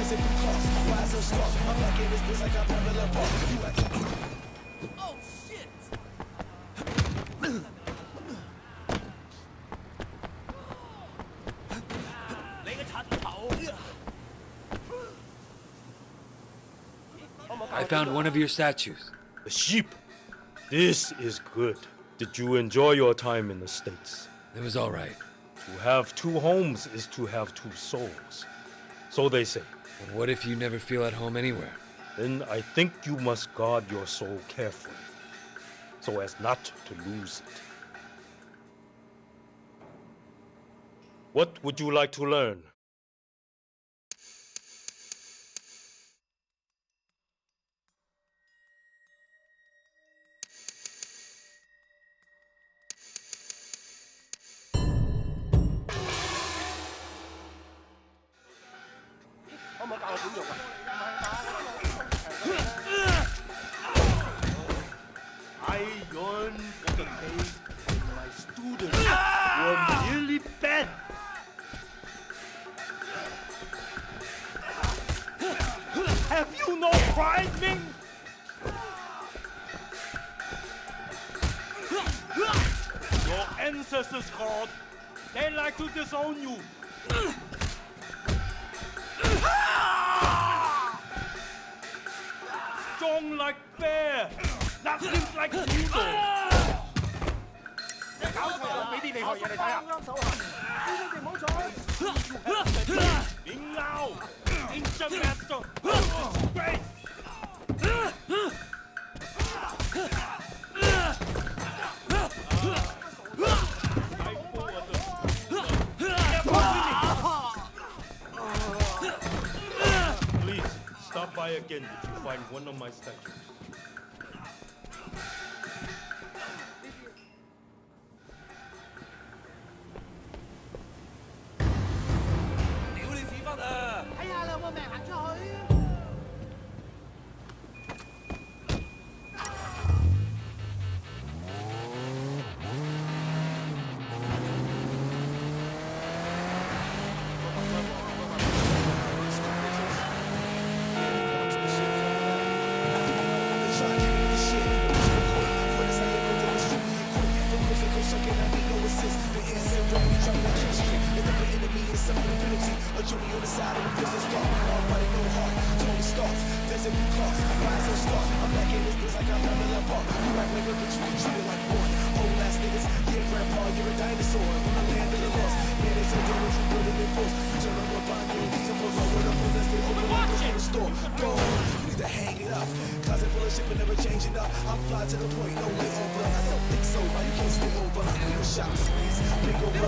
Why so? I like Oh, shit! I found one of your statues. The sheep. This is good. Did you enjoy your time in the States? It was all right. To have two homes is to have two souls. So they say. But what if you never feel at home anywhere? Then I think you must guard your soul carefully, so as not to lose it. What would you like to learn? I yearn for the days when my students were merely pets. Have you no pride, Ming? Your ancestors, called. they like to disown you. like. That seems like stop by again if you find one of my statues. Shoot me on the side of the business clock Hard body, no heart, Tony Stark Desert blue clocks, rise and start. I'm back in this bitch like I'm leveling up You act like a bitch, you can treat it like one. Old ass niggas, yeah grandpa, you're a dinosaur. From the land of the lost. Man, they said, damn, what you building in force. You turn up a blind, you these changing up. I'm fly to the point, no way over. I don't think so, why you can't stay over? No shot, squeeze, big over.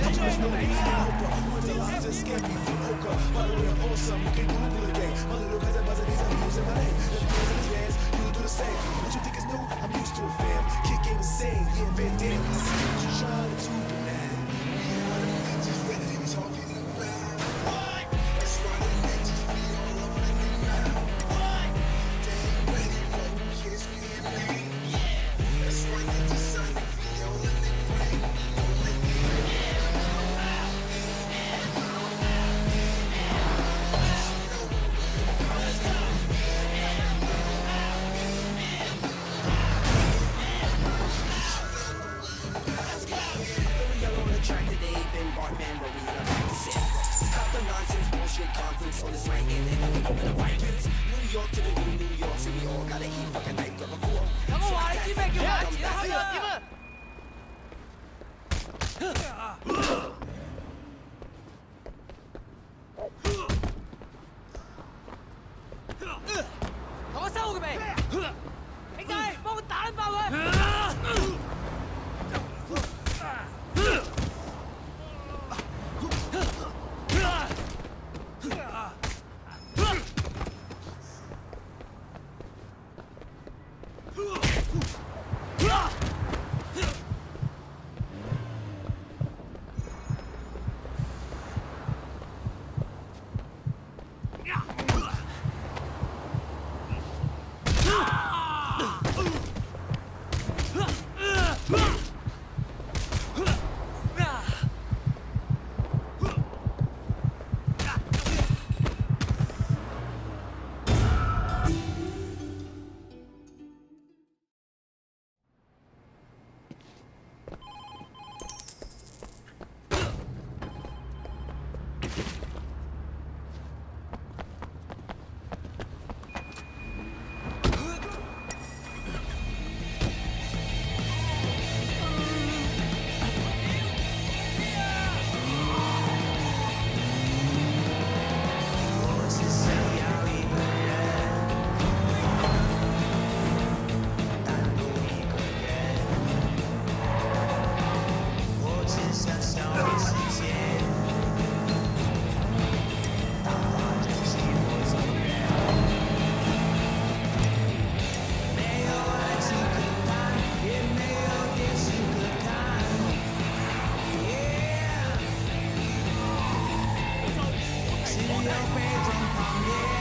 Watch my story, over. With the lines and scare me from Oka. By the way, I'm awesome, you can Google the day. My little cousin buzzing, he's abusing my name. If you're in his you do the same. What you think is new? I'm used to it, fam. Kick game the same. yeah, Van Damme. I see what you're trying to straight right and I'm gonna wipe. New York to the new New York, we all gotta eat fucking night. Come on, why you make it watch? Give. 有一种狂野